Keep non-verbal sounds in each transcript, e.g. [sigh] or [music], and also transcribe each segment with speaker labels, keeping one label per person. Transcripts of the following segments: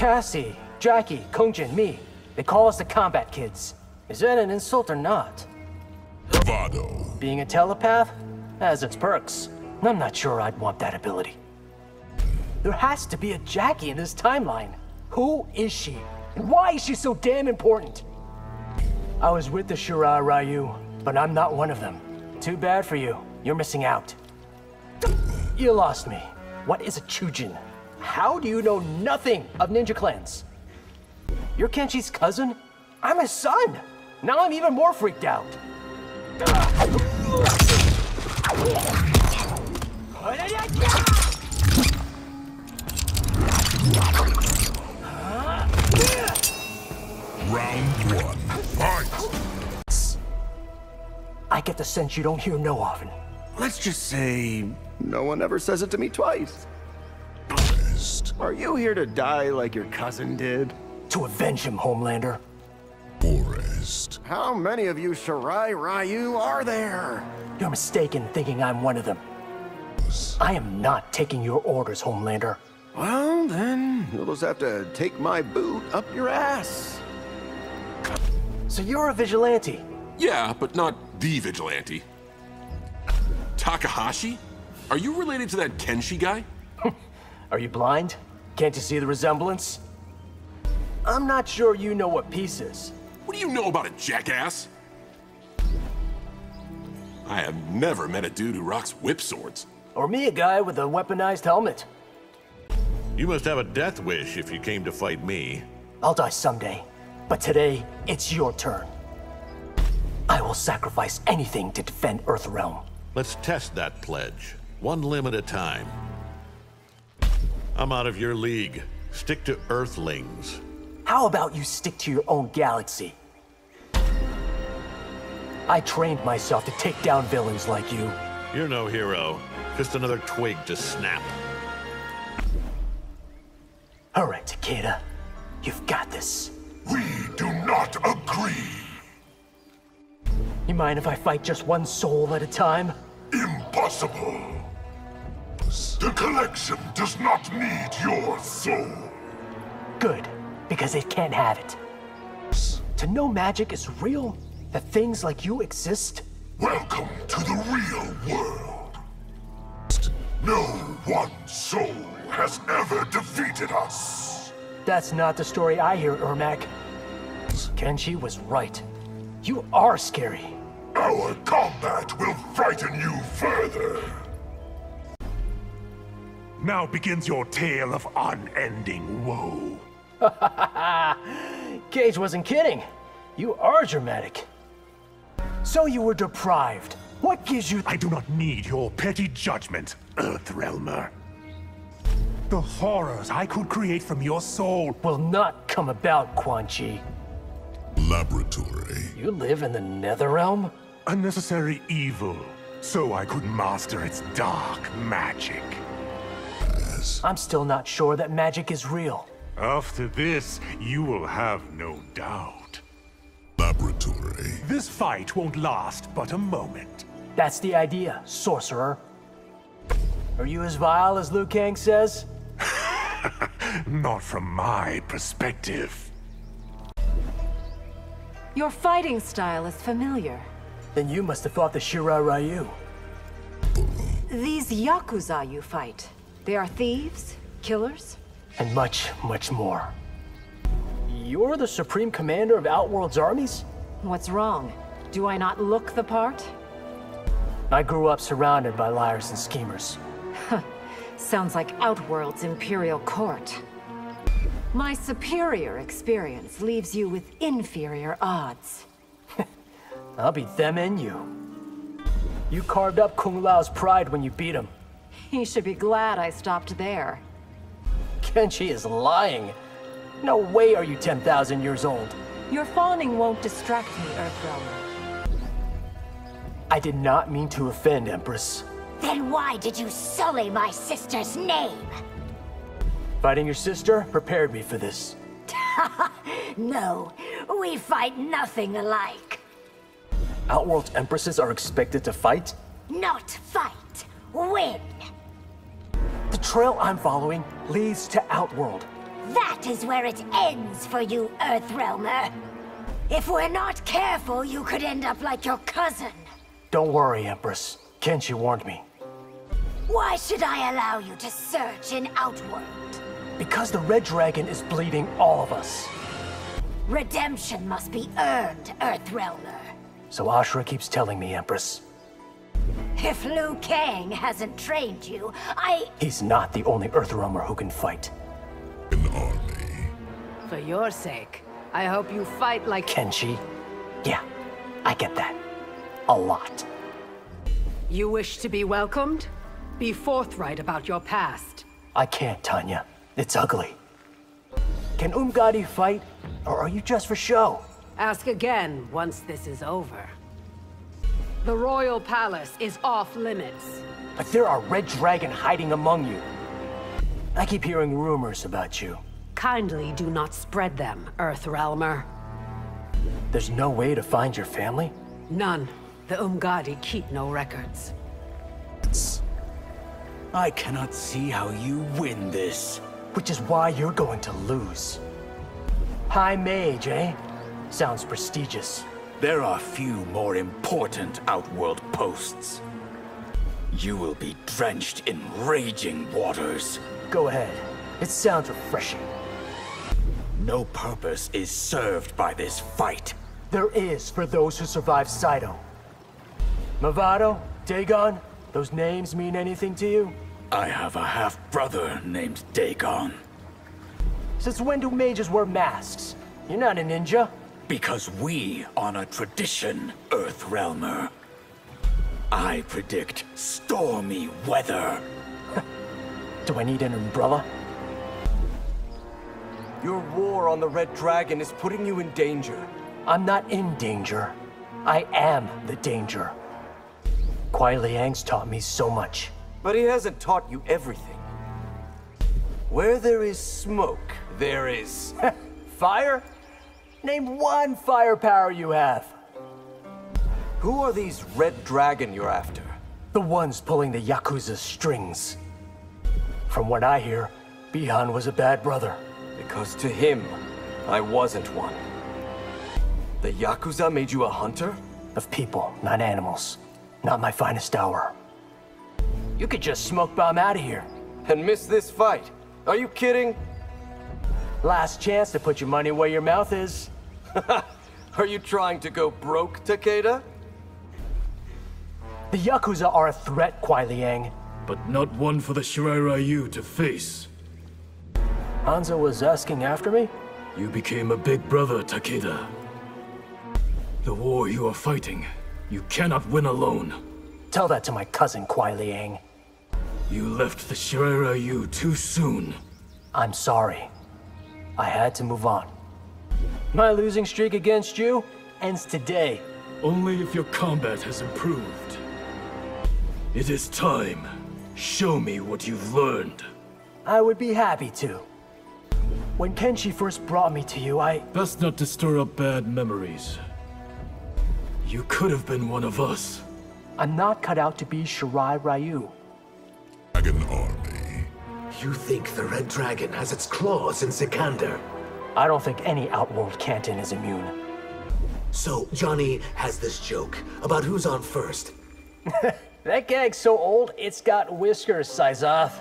Speaker 1: Cassie, Jacqui, Kungjin, me. They call us the Kombat Kids. Is that an insult or not?
Speaker 2: Bravado.
Speaker 1: Being a telepath has its perks. I'm not sure I'd want that ability. There has to be a Jacqui in this timeline. Who is she? And why is she so damn important? I was with the Shirai Ryu, but I'm not one of them. Too bad for you. You're missing out. You lost me. What is a Chujin? How do you know nothing of ninja clans? You're Kenshi's cousin? I'm his son! Now I'm even more freaked out.
Speaker 2: Round one. Fight.
Speaker 1: I get the sense you don't hear no often.
Speaker 3: Let's just say no one ever says it to me twice.
Speaker 2: Best.
Speaker 3: Are you here to die like your cousin did?
Speaker 1: To avenge him, Homelander.
Speaker 2: Forest.
Speaker 3: How many of you Shirai Ryu are there?
Speaker 1: You're mistaken thinking I'm one of them. I am not taking your orders, Homelander.
Speaker 3: Well, then you'll just have to take my boot up your ass.
Speaker 1: So you're a vigilante.
Speaker 4: Yeah, but not the vigilante. Takahashi? Are you related to that Kenshi guy? [laughs]
Speaker 1: Are you blind? Can't you see the resemblance? I'm not sure you know what peace is.
Speaker 4: What do you know about a jackass? I have never met a dude who rocks whip swords.
Speaker 1: Or me, a guy with a weaponized helmet.
Speaker 5: You must have a death wish if you came to fight me.
Speaker 1: I'll die someday. But today, it's your turn. I will sacrifice anything to defend Earthrealm.
Speaker 5: Let's test that pledge, one limb at a time. I'm out of your league. Stick to Earthlings.
Speaker 1: How about you stick to your own galaxy? I trained myself to take down villains like you.
Speaker 5: You're no hero, just another twig to snap.
Speaker 1: All right, Takeda. You've got this.
Speaker 2: We do not agree.
Speaker 1: You mind if I fight just one soul at a time?
Speaker 2: Impossible. The collection does not need your soul.
Speaker 1: Good, because it can't have it. To know magic is real, that things like you exist,
Speaker 2: Welcome to the real world. No one soul has ever defeated us.
Speaker 1: that's not the story I hear, Ermac. Kenshi was right. You are scary.
Speaker 2: Our combat will frighten you further.
Speaker 6: Now begins your tale of unending woe. [laughs]
Speaker 1: Cage wasn't kidding. You are dramatic. So you were deprived. What gives you
Speaker 6: I do not need your petty judgment, Earthrealmer. The horrors I could create from your soul
Speaker 1: will not come about, Quan Chi.
Speaker 2: Laboratory.
Speaker 1: You live in the Netherrealm?
Speaker 6: unnecessary evil, so I could master its dark magic.
Speaker 1: I'm still not sure that magic is real.
Speaker 6: After this, you will have no doubt.
Speaker 2: Laboratory.
Speaker 6: This fight won't last but a moment.
Speaker 1: That's the idea, sorcerer. Are you as vile as Liu Kang says? [laughs]
Speaker 6: Not from my perspective.
Speaker 7: Your fighting style is familiar.
Speaker 1: Then you must have fought the Shirai Ryu.
Speaker 7: These Yakuza you fight, they are thieves? Killers?
Speaker 1: And much, much more. You're the Supreme Commander of Outworld's armies?
Speaker 7: What's wrong? Do I not look the part?
Speaker 1: I grew up surrounded by liars and schemers.
Speaker 7: Sounds like Outworld's Imperial Court. My superior experience leaves you with inferior odds. [laughs]
Speaker 1: I'll beat them and you. You carved up Kung Lao's pride when you beat him.
Speaker 7: He should be glad I stopped there.
Speaker 1: Kenshi is lying. No way are you 10,000 years old.
Speaker 7: Your fawning won't distract me, Earthrealmer.
Speaker 1: I did not mean to offend, Empress.
Speaker 8: Then why did you sully my sister's name?
Speaker 1: Fighting your sister prepared me for this. [laughs]
Speaker 8: No, we fight nothing alike.
Speaker 1: Outworld Empresses are expected to fight?
Speaker 8: Not fight, win.
Speaker 1: The trail I'm following leads to Outworld.
Speaker 8: That is where it ends for you, Earthrealmer. If we're not careful, you could end up like your cousin.
Speaker 1: Don't worry, Empress. Kenshi warned me.
Speaker 8: Why should I allow you to search in Outworld?
Speaker 1: Because the Red Dragon is bleeding all of us.
Speaker 8: Redemption must be earned, Earthrealmer.
Speaker 1: So Ashrah keeps telling me, Empress.
Speaker 8: If Liu Kang hasn't trained you, I...
Speaker 1: He's not the only Earthrealmer who can fight.
Speaker 9: An army.
Speaker 7: For your sake, I hope you fight like...
Speaker 1: Kenshi? Yeah, I get that. A lot.
Speaker 7: You wish to be welcomed? Be forthright about your past.
Speaker 1: I can't, Tanya. It's ugly. Can Umgadi fight, or are you just for show?
Speaker 7: Ask again once this is over. The Royal Palace is off limits.
Speaker 1: But there are Red Dragon hiding among you. I keep hearing rumors about you.
Speaker 7: Kindly do not spread them, Earthrealmer.
Speaker 1: There's no way to find your family?
Speaker 7: None. The Umgadi keep no records.
Speaker 10: I cannot see how you win this.
Speaker 1: Which is why you're going to lose. High Mage, eh? Sounds prestigious.
Speaker 10: There are few more important Outworld posts. You will be drenched in raging waters.
Speaker 1: Go ahead. It sounds refreshing.
Speaker 10: No purpose is served by this fight.
Speaker 1: There is for those who survive Saito. Mavado, Dagon, those names mean anything to you?
Speaker 10: I have a half-brother named Dagon.
Speaker 1: Since when do mages wear masks? You're not a ninja.
Speaker 10: Because we honor tradition, Earthrealmer. I predict stormy weather. [laughs]
Speaker 1: Do I need an umbrella?
Speaker 11: Your war on the Red Dragon is putting you in danger.
Speaker 1: I'm not in danger. I am the danger. Kuai Liang's taught me so much.
Speaker 11: But he hasn't taught you everything. Where there is smoke, there is... [laughs]
Speaker 1: Fire? Name one firepower you have.
Speaker 11: Who are these Red Dragon you're after?
Speaker 1: The ones pulling the Yakuza's strings. From what I hear, Bihan was a bad brother.
Speaker 11: Because to him, I wasn't one. The Yakuza made you a hunter?
Speaker 1: Of people, not animals. Not my finest hour. You could just smoke bomb out of here.
Speaker 11: And miss this fight? Are you kidding?
Speaker 1: Last chance to put your money where your mouth is. [laughs]
Speaker 11: Are you trying to go broke, Takeda?
Speaker 1: The Yakuza are a threat, Kuai Liang.
Speaker 12: But not one for the Shirai Ryu to face.
Speaker 1: Hanzo was asking after me?
Speaker 12: You became a big brother, Takeda. The war you are fighting, you cannot win alone.
Speaker 1: Tell that to my cousin, Kuai Liang.
Speaker 12: You left the Shirai Ryu too soon.
Speaker 1: I'm sorry. I had to move on. My losing streak against you ends today.
Speaker 12: Only if your combat has improved. It is time. Show me what you've learned.
Speaker 1: I would be happy to. When Kenshi first brought me to you, I...
Speaker 12: Best not to stir up bad memories. You could have been one of us.
Speaker 1: I'm not cut out to be Shirai Ryu.
Speaker 13: You think the Red Dragon has its claws in Sikander?
Speaker 1: I don't think any Outworld Canton is immune.
Speaker 13: So, Johnny has this joke about who's on first. [laughs]
Speaker 1: that gag's so old, it's got whiskers, Syzoth.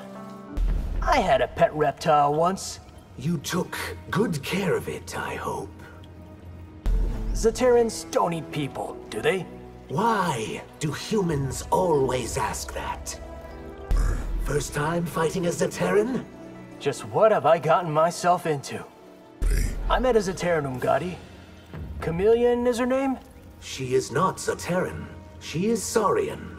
Speaker 1: I had a pet reptile once.
Speaker 13: You took good care of it, I hope.
Speaker 1: Zaterrans don't eat people, do they?
Speaker 13: Why do humans always ask that? First time fighting a Zaterran?
Speaker 1: Just what have I gotten myself into? I met a Zaterran Umgadi. Chameleon is her name?
Speaker 13: She is not Zaterran. She is Saurian.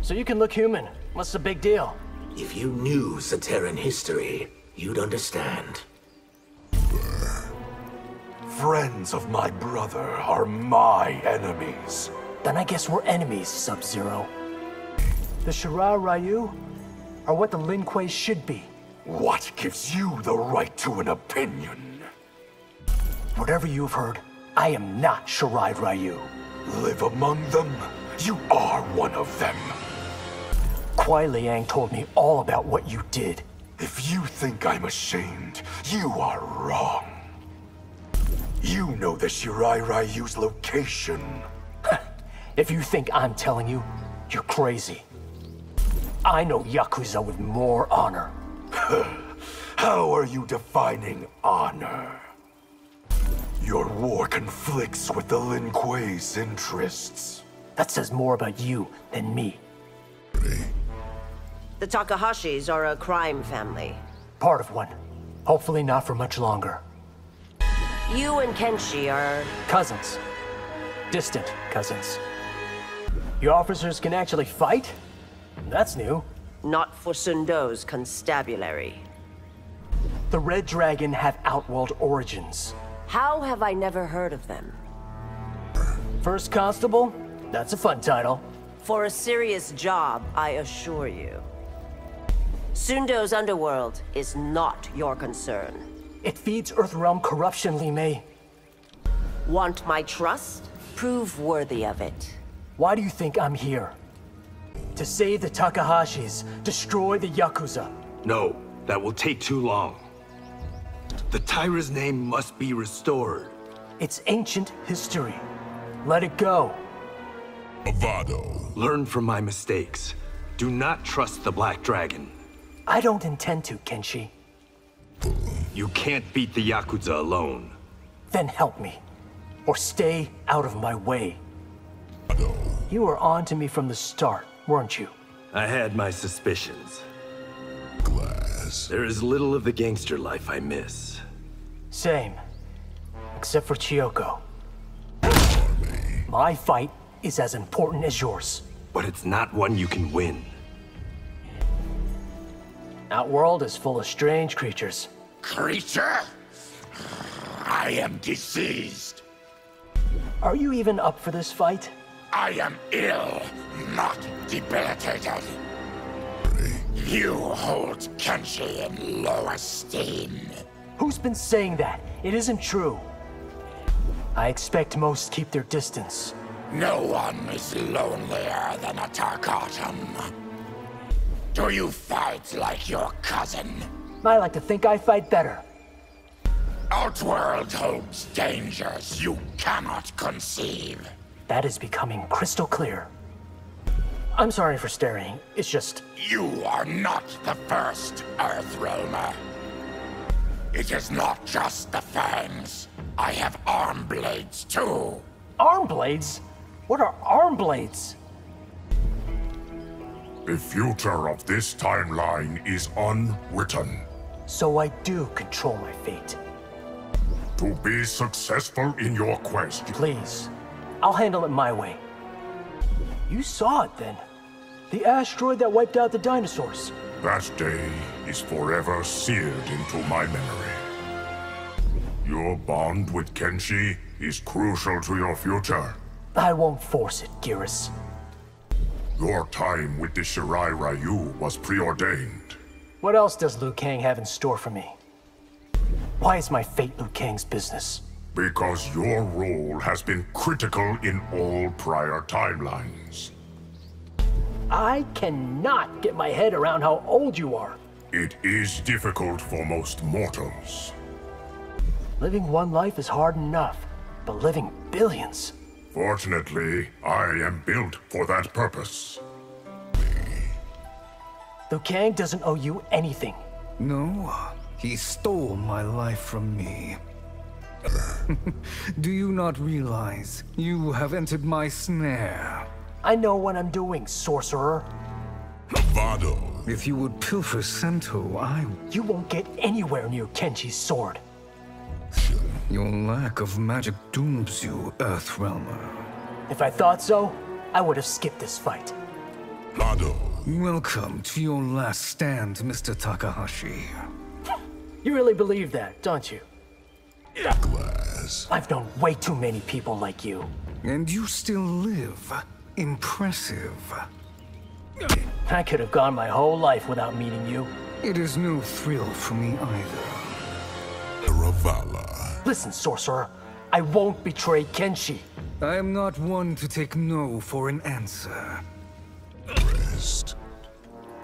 Speaker 1: So you can look human. What's the big deal?
Speaker 13: If you knew Zaterran history, you'd understand.
Speaker 9: Friends of my brother are my enemies.
Speaker 1: Then I guess we're enemies, Sub-Zero. The Shirai Ryu are what the Lin Kuei should be.
Speaker 9: What gives you the right to an opinion?
Speaker 1: Whatever you've heard, I am not Shirai Ryu.
Speaker 9: Live among them? You are one of them.
Speaker 1: Kuai Liang told me all about what you did.
Speaker 9: If you think I'm ashamed, you are wrong. You know the Shirai Ryu's location. [laughs]
Speaker 1: if you think I'm telling you, you're crazy. I know Yakuza with more honor. [laughs]
Speaker 9: How are you defining honor? Your war conflicts with the Lin Kuei's interests.
Speaker 1: That says more about you than me.
Speaker 14: The Takahashis are a crime family.
Speaker 1: Part of one. Hopefully not for much longer.
Speaker 14: You and Kenshi are...
Speaker 1: Cousins. Distant cousins. Your officers can actually fight? That's new.
Speaker 14: Not for Sundo's constabulary.
Speaker 1: The Red Dragon have Outworld origins.
Speaker 14: How have I never heard of them?
Speaker 1: First Constable? That's a fun title.
Speaker 14: For a serious job, I assure you. Sundo's underworld is not your concern.
Speaker 1: It feeds Earthrealm corruption, Li Mei.
Speaker 14: Want my trust? Prove worthy of it.
Speaker 1: Why do you think I'm here? To save the Takahashis, destroy the Yakuza.
Speaker 15: No, that will take too long. The Tyra's name must be restored.
Speaker 1: It's ancient history. Let it go.
Speaker 15: Avado. Learn from my mistakes. Do not trust the Black Dragon.
Speaker 1: I don't intend to, Kenshi.
Speaker 15: You can't beat the Yakuza alone.
Speaker 1: Then help me. Or stay out of my way. You were on to me from the start, weren't you?
Speaker 15: I had my suspicions. Glass. There is little of the gangster life I miss.
Speaker 1: Same. Except for Chiyoko. My fight is as important as yours.
Speaker 15: But it's not one you can win.
Speaker 1: Outworld is full of strange creatures.
Speaker 16: Creature? I am diseased.
Speaker 1: Are you even up for this fight?
Speaker 16: I am ill, not debilitated. You hold Kenshi in low esteem.
Speaker 1: Who's been saying that? It isn't true. I expect most keep their distance.
Speaker 16: No one is lonelier than a Tarkatan. Do you fight like your cousin?
Speaker 1: I like to think I fight better.
Speaker 16: Outworld holds dangers you cannot conceive.
Speaker 1: That is becoming crystal clear. I'm sorry for staring. It's just...
Speaker 16: You are not the first Earthrealmer. It is not just the fangs. I have arm blades too.
Speaker 1: Arm blades? What are arm blades?
Speaker 17: The future of this timeline is unwritten.
Speaker 1: So I do control my fate.
Speaker 17: To be successful in your quest...
Speaker 1: Please. I'll handle it my way. You saw it then. The asteroid that wiped out the dinosaurs.
Speaker 17: That day is forever seared into my memory. Your bond with Kenshi is crucial to your future.
Speaker 1: I won't force it, Geras.
Speaker 17: Your time with the Shirai Ryu was preordained.
Speaker 1: What else does Liu Kang have in store for me? Why is my fate Liu Kang's business?
Speaker 17: Because your role has been critical in all prior timelines.
Speaker 1: I cannot get my head around how old you are.
Speaker 17: It is difficult for most mortals.
Speaker 1: Living one life is hard enough, but living billions...
Speaker 17: Fortunately, I am built for that purpose.
Speaker 1: Liu Kang doesn't owe you anything.
Speaker 18: No, he stole my life from me. [laughs] Do you not realize you have entered my snare?
Speaker 1: I know what I'm doing, sorcerer.
Speaker 18: Vado. If you would pilfer Sento, I...
Speaker 1: You won't get anywhere near Kenshi's sword.
Speaker 18: Your lack of magic dooms you, Earthrealmer.
Speaker 1: If I thought so, I would have skipped this fight.
Speaker 18: Vado. Welcome to your last stand, Mr. Takahashi. [laughs]
Speaker 1: You really believe that, don't you?
Speaker 18: Glass.
Speaker 1: I've known way too many people like you.
Speaker 18: And you still live. Impressive.
Speaker 1: I could have gone my whole life without meeting you.
Speaker 18: It is no thrill for me either.
Speaker 17: Ravala.
Speaker 1: Listen, sorcerer. I won't betray Kenshi.
Speaker 18: I am not one to take no for an answer.
Speaker 17: Rest.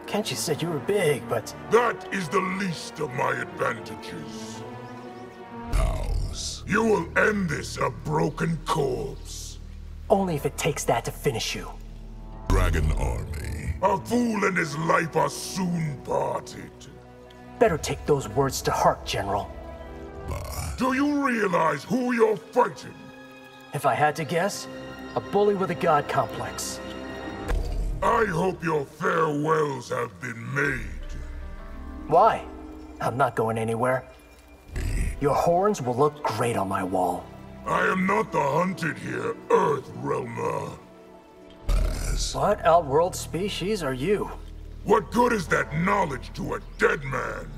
Speaker 1: Kenshi said you were big, but...
Speaker 17: That is the least of my advantages. You will end this a broken corpse.
Speaker 1: Only if it takes that to finish you.
Speaker 17: Dragon Army. A fool and his life are soon parted.
Speaker 1: Better take those words to heart, General.
Speaker 17: Do you realize who you're fighting?
Speaker 1: If I had to guess, a bully with a god complex.
Speaker 17: I hope your farewells have been made.
Speaker 1: Why? I'm not going anywhere. Your horns will look great on my wall.
Speaker 17: I am not the hunted here, Earthrealmer.
Speaker 1: What outworld species are you?
Speaker 17: What good is that knowledge to a dead man?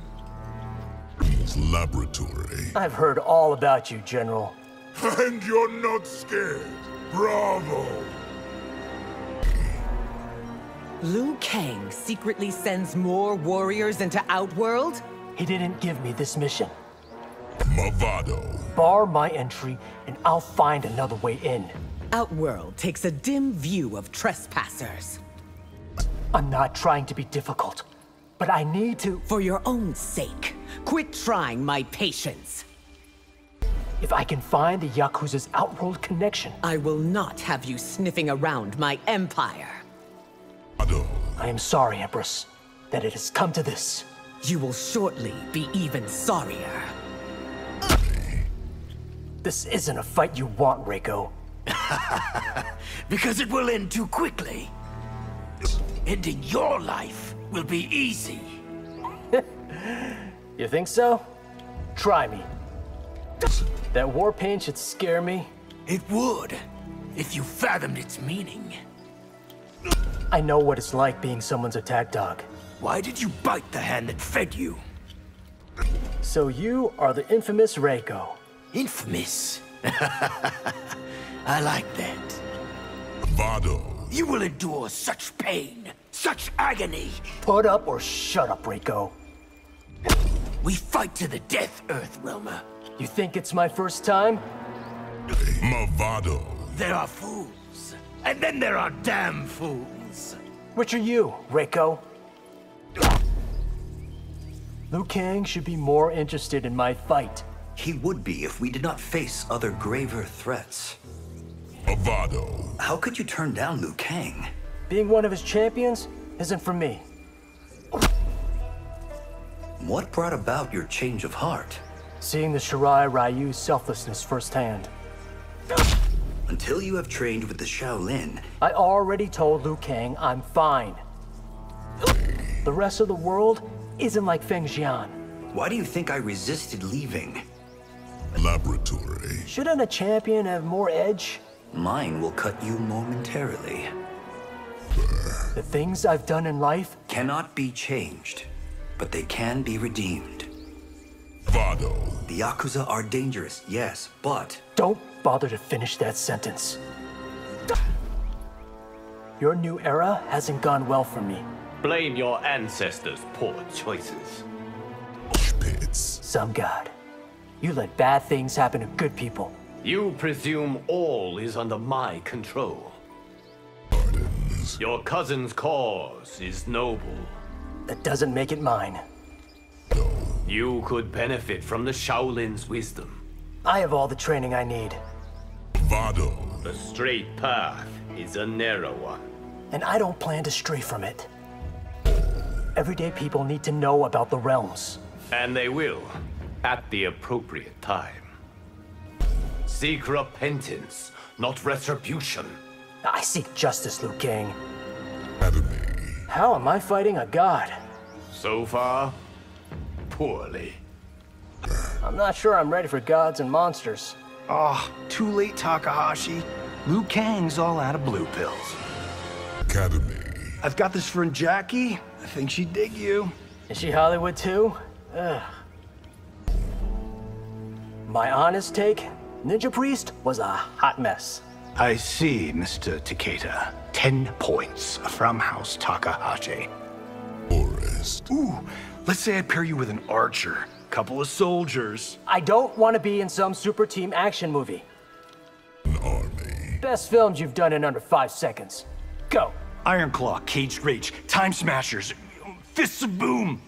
Speaker 17: His laboratory.
Speaker 1: I've heard all about you, General. [laughs]
Speaker 17: And you're not scared. Bravo!
Speaker 19: Liu Kang secretly sends more warriors into Outworld?
Speaker 1: He didn't give me this mission.
Speaker 17: Mavado.
Speaker 1: Bar my entry, and I'll find another way in.
Speaker 19: Outworld takes a dim view of trespassers.
Speaker 1: I'm not trying to be difficult, but I need to...
Speaker 19: For your own sake, quit trying my patience.
Speaker 1: If I can find the Yakuza's Outworld connection...
Speaker 19: I will not have you sniffing around my empire.
Speaker 1: I am sorry, Empress, that it has come to this.
Speaker 19: You will shortly be even sorrier.
Speaker 1: This isn't a fight you want, Reiko. [laughs]
Speaker 10: because it will end too quickly. Ending your life will be easy. [laughs]
Speaker 1: you think so? Try me. That war pain should scare me.
Speaker 10: It would, if you fathomed its meaning.
Speaker 1: I know what it's like being someone's attack dog.
Speaker 10: Why did you bite the hand that fed you?
Speaker 1: So you are the infamous Reiko.
Speaker 10: Infamous? [laughs] I like that.
Speaker 17: Vado.
Speaker 10: You will endure such pain, such agony.
Speaker 1: Put up or shut up, Reiko.
Speaker 10: We fight to the death, Earthrealmer.
Speaker 1: You think it's my first time?
Speaker 17: Mavado.
Speaker 10: There are fools, and then there are damn fools.
Speaker 1: Which are you, Reiko? Liu Kang should be more interested in my fight.
Speaker 20: He would be if we did not face other graver threats.
Speaker 17: Avado.
Speaker 20: How could you turn down Liu Kang?
Speaker 1: Being one of his champions isn't for me.
Speaker 20: What brought about your change of heart?
Speaker 1: Seeing the Shirai Ryu's selflessness firsthand.
Speaker 20: Until you have trained with the Shaolin...
Speaker 1: I already told Liu Kang I'm fine. The rest of the world isn't like Feng Jian.
Speaker 20: Why do you think I resisted leaving?
Speaker 17: Laboratory.
Speaker 1: Shouldn't a champion have more edge?
Speaker 20: Mine will cut you momentarily.
Speaker 1: The things I've done in life
Speaker 20: cannot be changed, but they can be redeemed.
Speaker 17: Vado.
Speaker 20: The Yakuza are dangerous, yes, but...
Speaker 1: Don't bother to finish that sentence. Your new era hasn't gone well for me.
Speaker 5: Blame your ancestors' poor choices.
Speaker 17: Pits.
Speaker 1: Some god. You let bad things happen to good people.
Speaker 5: You presume all is under my control.
Speaker 17: Pardons.
Speaker 5: Your cousin's cause is noble.
Speaker 1: That doesn't make it mine.
Speaker 17: No.
Speaker 5: You could benefit from the Shaolin's wisdom.
Speaker 1: I have all the training I need.
Speaker 17: Vado.
Speaker 5: The straight path is a narrow one.
Speaker 1: And I don't plan to stray from it. Everyday people need to know about the realms.
Speaker 5: And they will, at the appropriate time. Seek repentance, not retribution.
Speaker 1: I seek justice, Liu Kang.
Speaker 17: Academy.
Speaker 1: How am I fighting a god?
Speaker 5: So far, poorly.
Speaker 1: I'm not sure I'm ready for gods and monsters.
Speaker 21: Oh, too late, Takahashi. Liu Kang's all out of blue pills.
Speaker 17: Academy.
Speaker 21: I've got this friend Jacqui. I think she'd dig you.
Speaker 1: Is she Hollywood too? Ugh. My honest take, Ninja Priest was a hot mess.
Speaker 21: I see, Mr. Takeda. Ten points from House Takahashi.
Speaker 17: Forest.
Speaker 21: Ooh, let's say I pair you with an archer. Couple of soldiers.
Speaker 1: I don't want to be in some super team action movie.
Speaker 17: An army.
Speaker 1: Best films you've done in under five seconds. Go.
Speaker 21: Iron Claw, Caged Rage, Time Smashers,
Speaker 22: Fists of Boom!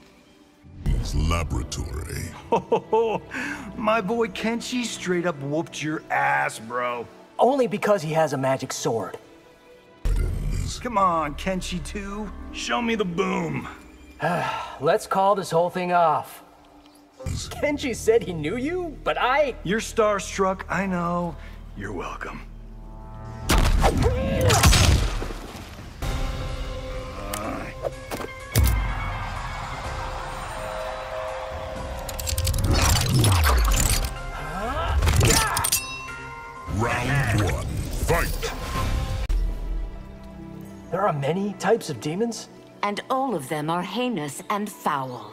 Speaker 17: His laboratory.
Speaker 22: Oh, [laughs] my boy Kenshi straight up whooped your ass, bro.
Speaker 1: Only because he has a magic sword.
Speaker 22: Come on, Kenshi 2. Show me the boom. [sighs]
Speaker 1: Let's call this whole thing off. Kenji said he knew you, but I...
Speaker 22: You're starstruck, I know. You're welcome. [laughs]
Speaker 17: Round one, fight!
Speaker 1: There are many types of demons?
Speaker 23: And all of them are heinous and foul.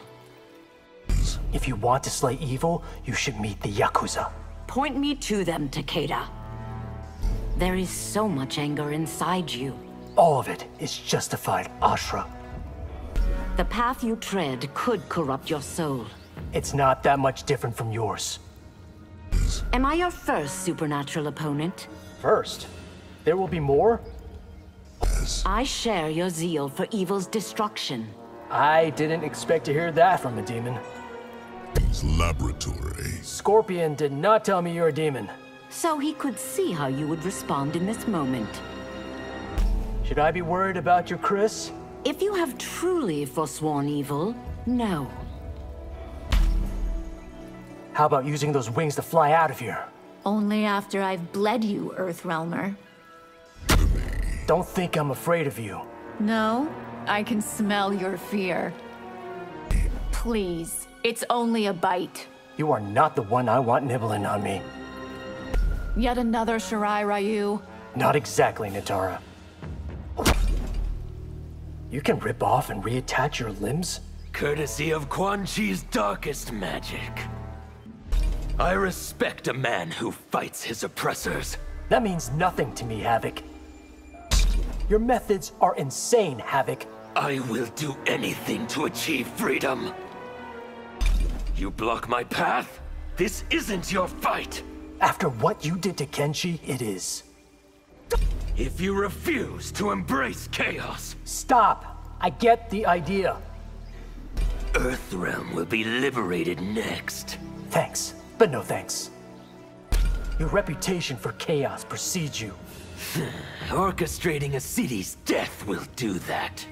Speaker 1: If you want to slay evil, you should meet the Yakuza.
Speaker 23: Point me to them, Takeda. There is so much anger inside you.
Speaker 1: All of it is justified, Ashrah.
Speaker 23: The path you tread could corrupt your soul.
Speaker 1: It's not that much different from yours.
Speaker 23: Am I your first supernatural opponent?
Speaker 1: First? There will be more? Yes.
Speaker 23: I share your zeal for evil's destruction.
Speaker 1: I didn't expect to hear that from a demon.
Speaker 17: His laboratory.
Speaker 1: Scorpion did not tell me you're a demon.
Speaker 23: So he could see how you would respond in this moment.
Speaker 1: Should I be worried about your Chris?
Speaker 23: If you have truly forsworn evil, no.
Speaker 1: How about using those wings to fly out of here?
Speaker 24: Only after I've bled you, Earthrealmer.
Speaker 1: Don't think I'm afraid of you.
Speaker 24: No, I can smell your fear. Please, it's only a bite.
Speaker 1: You are not the one I want nibbling on me.
Speaker 24: Yet another Shirai Ryu.
Speaker 1: Not exactly, Nitara. You can rip off and reattach your limbs?
Speaker 12: Courtesy of Quan Chi's darkest magic. I respect a man who fights his oppressors.
Speaker 1: That means nothing to me, Havik. Your methods are insane, Havik.
Speaker 12: I will do anything to achieve freedom. You block my path? This isn't your fight!
Speaker 1: After what you did to Kenshi, it is.
Speaker 12: If you refuse to embrace chaos...
Speaker 1: Stop! I get the idea.
Speaker 12: Earthrealm will be liberated next.
Speaker 1: Thanks, but no thanks. Your reputation for chaos precedes you. [laughs]
Speaker 12: Orchestrating a city's death will do that.